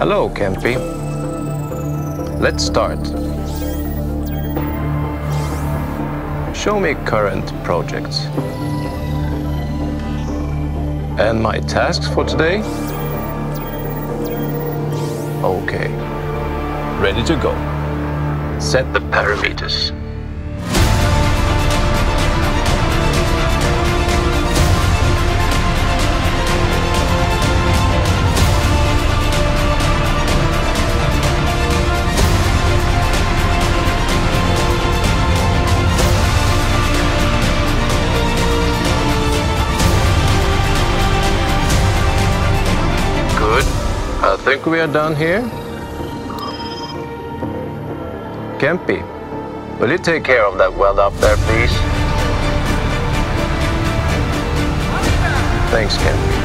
Hello, Kemppi. Let's start. Show me current projects. And my tasks for today? Okay. Ready to go. Set the parameters. Think we are done here. Kemppi, will you take care of that weld up there, please? Thanks, Kemppi.